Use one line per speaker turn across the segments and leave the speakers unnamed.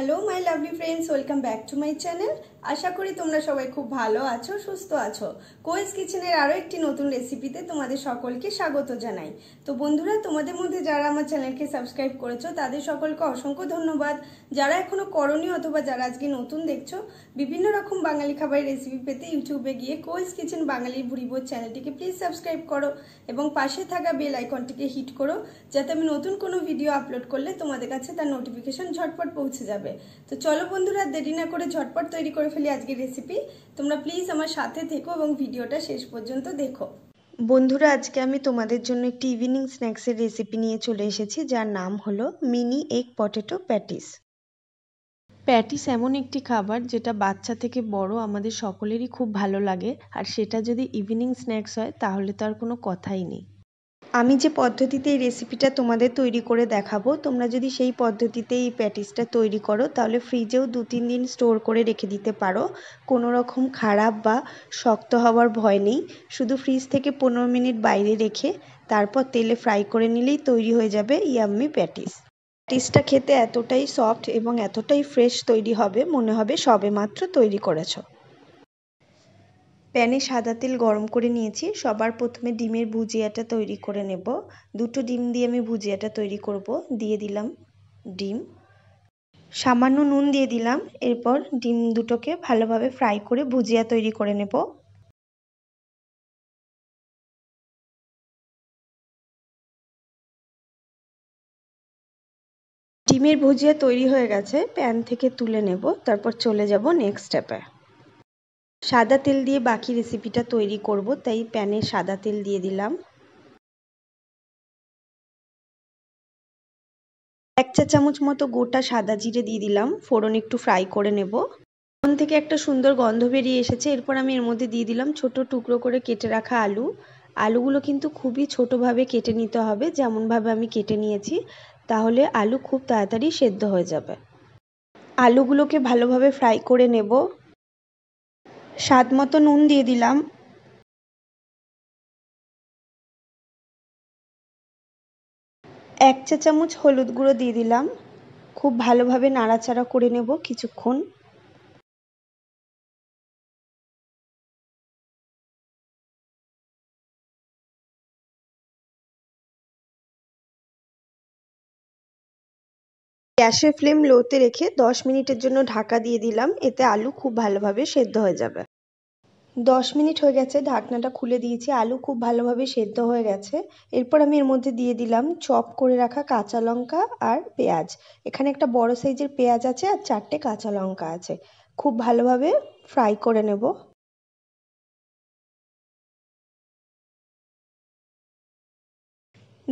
Hello my lovely friends welcome back to my channel আশা করি তোমরা সবাই খুব ভালো আছো, সুস্থ আছো। কোয়েস কিচেনের আরও একটি নতুন রেসিপিতে তোমাদের সকলকে স্বাগত জানাই। তো বন্ধুরা, তোমাদের মধ্যে যারা আমার চ্যানেলকে সাবস্ক্রাইব করেছ, তাদের সকলকে অসংখ্য ধন্যবাদ। যারা এখনও করনি অথবা যারা আজকে নতুন দেখছ, বিভিন্ন রকম বাঙালি খাবারের রেসিপি পেতে ইউটিউবে গিয়ে কোয়েস কিচেন বাঙালির ভুরিবোধ চ্যানেলটিকে প্লিজ সাবস্ক্রাইব করো এবং পাশে থাকা বেল আইকনটিকে হিট করো, যাতে আমি নতুন কোনো ভিডিও আপলোড করলে তোমাদের কাছে তার নোটিফিকেশন ঝটপট পৌঁছে যাবে। তো চলো বন্ধুরা, দেরি না করে ঝটপট তৈরি করে ফেলি আজকের রেসিপি তোমরা প্লিজ আমার সাথে থেকো এবং ভিডিওটা শেষ পর্যন্ত দেখো। বন্ধুরা, আজকে আমি তোমাদের জন্য একটি ইভিনিং স্ন্যাক্সের রেসিপি নিয়ে চলে এসেছি, যার নাম হলো mini egg potato patties patties এমন একটি খাবার যেটা বাচ্চা থেকে বড় আমাদের সকলেরই খুব ভালো লাগে, আর সেটা যদি ইভিনিং স্ন্যাক্স হয় তাহলে তো আর কোনো কথাই নেই। আমি যে পদ্ধতিতে এই রেসিপিটা তোমাদের তৈরি করে দেখাবো, তোমরা যদি সেই পদ্ধতিতে এই প্যাটিসটা তৈরি করো, তাহলে ফ্রিজেও দু তিন দিন স্টোর করে রেখে দিতে পারো। কোনো রকম খারাপ বা শক্ত হওয়ার ভয় নেই। শুধু ফ্রিজ থেকে পনেরো মিনিট বাইরে রেখে, তারপর তেলে ফ্রাই করে নিলেই তৈরি হয়ে যাবে ইয়াম্মি প্যাটিস প্যাটিসটা খেতে এতটাই সফট এবং এতটাই ফ্রেশ তৈরি হবে, মনে হবে সবে মাত্র তৈরি করেছ। প্যানে সাদা তেল গরম করে নিয়েছি। সবার প্রথমে ডিমের ভুজিয়াটা তৈরি করে নেব। দুটো ডিম দিয়ে আমি ভুজিয়াটা তৈরি করব। দিয়ে দিলাম ডিম। সামান্য নুন দিয়ে দিলাম। এরপর ডিম দুটোকে ভালোভাবে ফ্রাই করে ভুজিয়া তৈরি করে নেব। ডিমের ভুজিয়া তৈরি হয়ে গেছে। প্যান থেকে তুলে নেব। তারপর চলে যাব নেক্সট স্টেপে সাদা তেল দিয়ে বাকি রেসিপিটা তৈরি করব, তাই প্যানে সাদা তেল দিয়ে দিলাম। এক চা চামচ মতো গোটা সাদা জিরে দিয়ে দিলাম, ফোড়ন একটু ফ্রাই করে নেব। ফোড়ন থেকে একটা সুন্দর গন্ধ বেরিয়ে এসেছে, এরপর আমি এর মধ্যে দিয়ে দিলাম ছোট টুকরো করে কেটে রাখা আলু। আলুগুলো কিন্তু খুবই ছোটোভাবে কেটে নিতে হবে, যেমনভাবে আমি কেটে নিয়েছি, তাহলে আলু খুব তাড়াতাড়ি সেদ্ধ হয়ে যাবে। আলুগুলোকে ভালোভাবে ফ্রাই করে নেব। স্বাদ মতো নুন দিয়ে দিলাম। এক চা চামচ হলুদ গুঁড়ো দিয়ে দিলাম। খুব ভালোভাবে নাড়াচাড়া করে নেব কিছুক্ষণ। গ্যাসের ফ্লেম লোতে রেখে দশ মিনিটের জন্য ঢাকা দিয়ে দিলাম। এতে আলু খুব ভালোভাবে সেদ্ধ হয়ে যাবে। দশ মিনিট হয়ে গেছে, ঢাকনাটা খুলে দিয়েছি। আলু খুব ভালোভাবে সেদ্ধ হয়ে গেছে। এরপর আমি এর মধ্যে দিয়ে দিলাম চপ করে রাখা কাঁচা লঙ্কা আর পেঁয়াজ। এখানে একটা বড় সাইজের পেঁয়াজ আছে আর চারটে কাঁচা লঙ্কা আছে। খুব ভালোভাবে ফ্রাই করে নেব।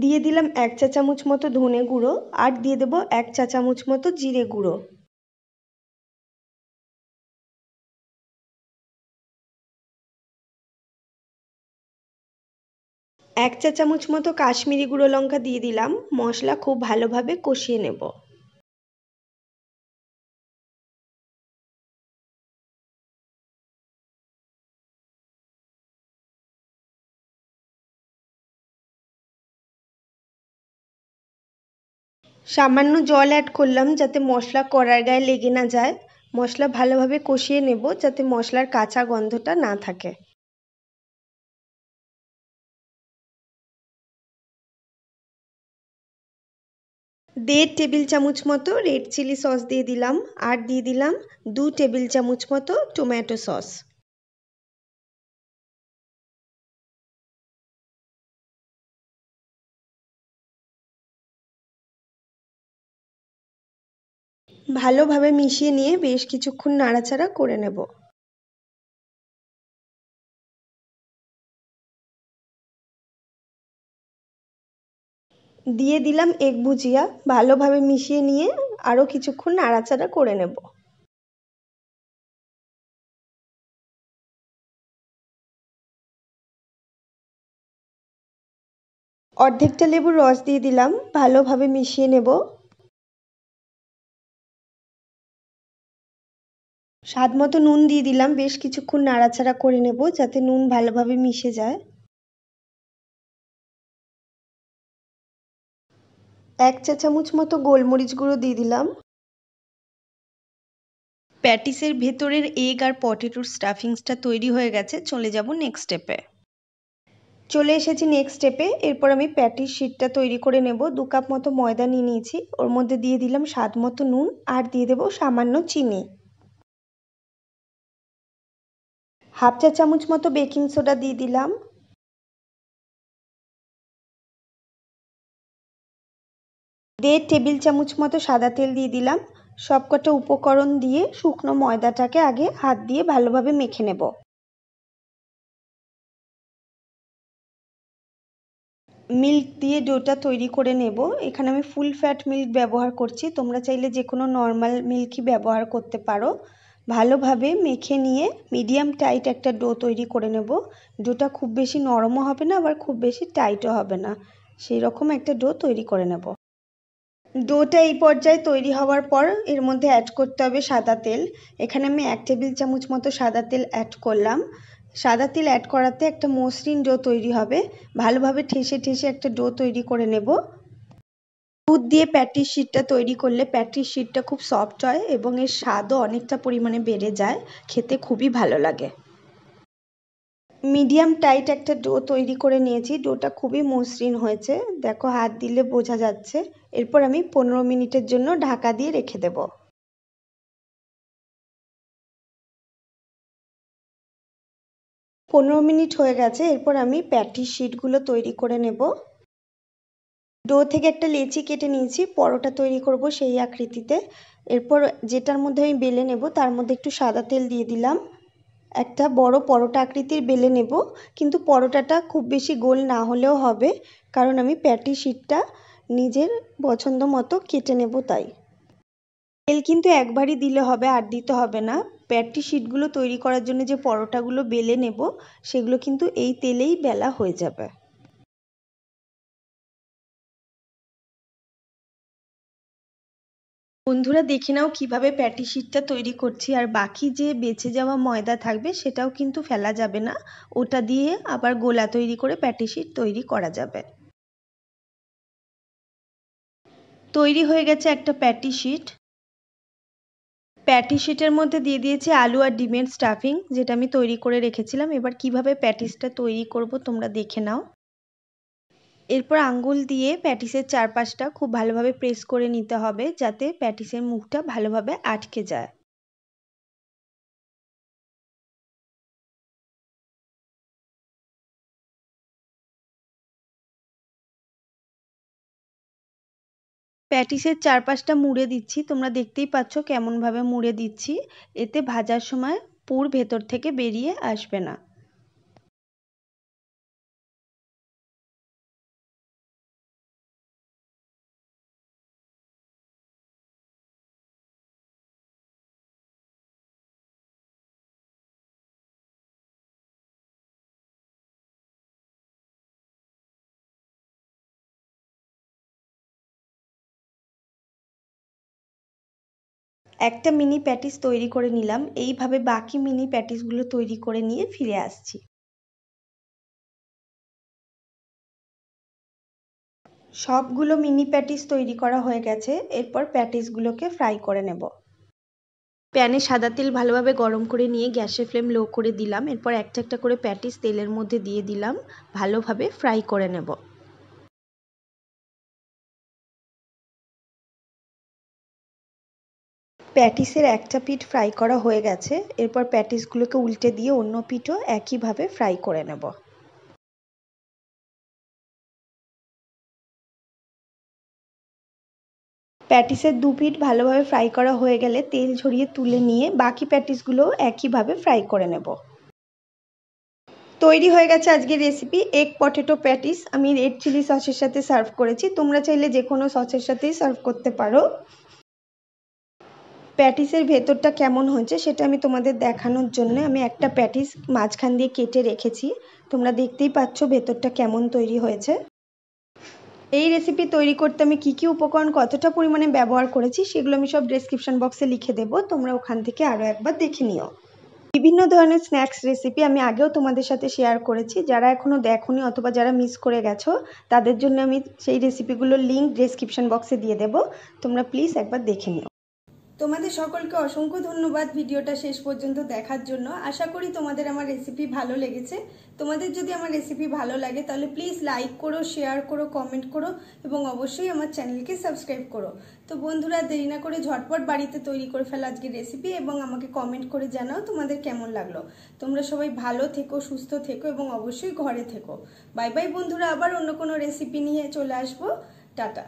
দিয়ে দিলাম এক চা চামচ মতো ধনে গুঁড়ো আর দিয়ে দেবো এক চা চামচ মতো জিরে গুঁড়ো। এক চা চামচ মতো কাশ্মীরি গুঁড়ো লঙ্কা দিয়ে দিলাম, মশলা খুব ভালোভাবে কষিয়ে নেব। সামান্য জল অ্যাড করলাম যাতে মশলা কড়ার গায়ে লেগে না যায়। মশলা ভালোভাবে কষিয়ে নেব যাতে মশলার কাঁচা গন্ধটা না থাকে। দেড় টেবিল চামচ মতো রেড চিলি সস দিয়ে দিলাম। আর দিয়ে দিলাম দু টেবিল চামচ মতো টমেটো সস ভালোভাবে মিশিয়ে নিয়ে বেশ কিছুক্ষণ নাড়াচাড়া করে নেব। দিয়ে দিলাম এগ ভুজিয়া। ভালোভাবে মিশিয়ে নিয়ে আরও কিছুক্ষণ নাড়াচাড়া করে নেব। অর্ধেকটা লেবুর রস দিয়ে দিলাম। ভালোভাবে মিশিয়ে নেব। স্বাদ মতো নুন দিয়ে দিলাম। বেশ কিছুক্ষণ নাড়াচাড়া করে নেব যাতে নুন ভালোভাবে মিশে যায়। এক চা চামচ মতো গোলমরিচ গুঁড়ো দিয়ে দিলাম। প্যাটিসের ভেতরের এগ আর পটেটোর স্টাফিংসটা তৈরি হয়ে গেছে। চলে যাব নেক্সট স্টেপে চলে এসেছি নেক্সট স্টেপে এরপর আমি প্যাটিস শিটটা তৈরি করে নেব। দু কাপ মতো ময়দা নিয়ে নিয়েছি। ওর মধ্যে দিয়ে দিলাম স্বাদ মতো নুন আর দিয়ে দেবো সামান্য চিনি। হাফ চা চামচ মতো বেকিং সোডা দিয়ে দিলাম। দেড় টেবিল চামচ মতো সাদা তেল দিয়ে দিলাম। সবকটা উপকরণ দিয়ে শুকনো ময়দাটাকে আগে হাত দিয়ে ভালোভাবে মেখে নেব। মিল্ক দিয়ে ডোটা তৈরি করে নেব। এখানে আমি ফুল ফ্যাট মিল্ক ব্যবহার করছি। তোমরা চাইলে যে কোনো নর্মাল মিল্কই ব্যবহার করতে পারো। ভালোভাবে মেখে নিয়ে মিডিয়াম টাইট একটা ডো তৈরি করে নেব। ডোটা খুব বেশি নরমও হবে না, আবার খুব বেশি টাইটও হবে না। সেই রকম একটা ডো তৈরি করে নেব। ডোটা এই পর্যায়ে তৈরি হওয়ার পর এর মধ্যে অ্যাড করতে হবে সাদা তেল। এখানে আমি এক টেবিল চামচ মতো সাদা তেল অ্যাড করলাম। সাদা তেল অ্যাড করাতে একটা মসৃণ ডো তৈরি হবে। ভালোভাবে ঠেসে ঠেসে একটা ডো তৈরি করে নেব। দুধ দিয়ে প্যাটিস শিটটা তৈরি করলে প্যাটিস শিটটা খুব সফট হয় এবং এর স্বাদও অনেকটা পরিমাণে বেড়ে যায়। খেতে খুবই ভালো লাগে। মিডিয়াম টাইট একটা ডো তৈরি করে নিয়েছি। ডোটা খুবই মসৃণ হয়েছে। দেখো, হাত দিলে বোঝা যাচ্ছে। এরপর আমি পনেরো মিনিটের জন্য ঢাকা দিয়ে রেখে দেব। পনেরো মিনিট হয়ে গেছে। এরপর আমি প্যাটিস শিটগুলো তৈরি করে নেব। ডো থেকে একটা লেচি কেটে নিয়েছি, পরোটা তৈরি করব সেই আকৃতিতে। এরপর যেটার মধ্যে আমি বেলে নেব, তার মধ্যে একটু সাদা তেল দিয়ে দিলাম। একটা বড় পরোটা আকৃতির বেলে নেব, কিন্তু পরোটাটা খুব বেশি গোল না হলেও হবে, কারণ আমি প্যাটি শিটটা নিজের পছন্দ মতো কেটে নেব তাই। তেল কিন্তু একবারই দিলে হবে, আর দিতে হবে না। প্যাটি শিটগুলো তৈরি করার জন্য যে পরোটাগুলো বেলে নেব, সেগুলো কিন্তু এই তেলেই বেলা হয়ে যাবে। বন্ধুরা, দেখে নাও কীভাবে প্যাটি শিটটা তৈরি করছি। আর বাকি যে বেঁচে যাওয়া ময়দা থাকবে, সেটাও কিন্তু ফেলা যাবে না। ওটা দিয়ে আবার গোলা তৈরি করে প্যাটি শিট তৈরি করা যাবে। তৈরি হয়ে গেছে একটা প্যাটি শিট। প্যাটি শিটের মধ্যে দিয়ে দিয়েছি আলু আর ডিমের স্টাফিং যেটা আমি তৈরি করে রেখেছিলাম। এবার কীভাবে প্যাটিসটা তৈরি করব, তোমরা দেখে নাও। এরপর আঙ্গুল দিয়ে প্যাটিসের চারপাশটা খুব ভালোভাবে প্রেস করে নিতে হবে যাতে প্যাটিসের মুখটা ভালোভাবে আটকে যায়। প্যাটিসের চারপাশটা মুড়ে দিচ্ছি। তোমরা দেখতেই পাচ্ছ কেমনভাবে মুড়ে দিচ্ছি। এতে ভাজার সময় পুর ভেতর থেকে বেরিয়ে আসবে না। একটা মিনি প্যাটিস তৈরি করে নিলাম। এইভাবে বাকি মিনি প্যাটিসগুলো তৈরি করে নিয়ে ফিরে আসছি। সবগুলো মিনি প্যাটিস তৈরি করা হয়ে গেছে। এরপর প্যাটিসগুলোকে ফ্রাই করে নেব। প্যানে সাদা তেল ভালোভাবে গরম করে নিয়ে গ্যাসের ফ্লেম লো করে দিলাম। এরপর একটা একটা করে প্যাটিস তেলের মধ্যে দিয়ে দিলাম। ভালোভাবে ফ্রাই করে নেব। প্যাটিসের একটা পিঠ ফ্রাই করা হয়ে গেছে। এরপর প্যাটিসগুলোকে উল্টে দিয়ে অন্য পিঠও একইভাবে ফ্রাই করে নেব। প্যাটিসের দু পিঠ ভালোভাবে ফ্রাই করা হয়ে গেলে তেল ঝরিয়ে তুলে নিয়ে বাকি প্যাটিসগুলোও একইভাবে ফ্রাই করে নেব। তৈরি হয়ে গেছে আজকের রেসিপি, এগ পটেটো প্যাটিস। আমি রেড চিলি সসের সাথে সার্ভ করেছি। তোমরা চাইলে যে কোনো সসের সাথেই সার্ভ করতে পারো। প্যাটিসের ভেতরটা কেমন হয়েছে সেটা আমি তোমাদের দেখানোর জন্য আমি একটা প্যাটিস মাঝখান দিয়ে কেটে রেখেছি। তোমরা দেখতেই পাচ্ছ ভেতরটা কেমন তৈরি হয়েছে। এই রেসিপি তৈরি করতে আমি কী কী উপকরণ কতটা পরিমাণে ব্যবহার করেছি সেগুলো আমি সব ডেসক্রিপশন বক্সে লিখে দেবো। তোমরা ওখান থেকে আরও একবার দেখে নিও। বিভিন্ন ধরনের স্ন্যাক্স রেসিপি আমি আগেও তোমাদের সাথে শেয়ার করেছি। যারা এখনও দেখোনি অথবা যারা মিস করে গেছো, তাদের জন্য আমি সেই রেসিপিগুলোর লিঙ্ক ডেসক্রিপশন বক্সে দিয়ে দেবো। তোমরা প্লিজ একবার দেখে নিও। তোমাদের সকলকে অসংখ্য ধন্যবাদ ভিডিওটা শেষ পর্যন্ত দেখার জন্য। আশা করি তোমাদের আমার রেসিপি ভালো লেগেছে। তোমাদের যদি আমার রেসিপি ভালো লাগে, তাহলে প্লিজ লাইক করো শেয়ার করো কমেন্ট করো, এবং অবশ্যই আমার চ্যানেলকে সাবস্ক্রাইব করো। তো বন্ধুরা, দেরি না করে ঝটপট বাড়িতে তৈরি করে ফেলা আজকের রেসিপি এবং আমাকে কমেন্ট করে জানাও তোমাদের কেমন লাগল। তোমরা সবাই ভালো থেকো, সুস্থ থেকো, এবং অবশ্যই ঘরে থেকো। বাই বাই বন্ধুরা, আবার অন্য কোনো রেসিপি নিয়ে চলে আসব। টাটা।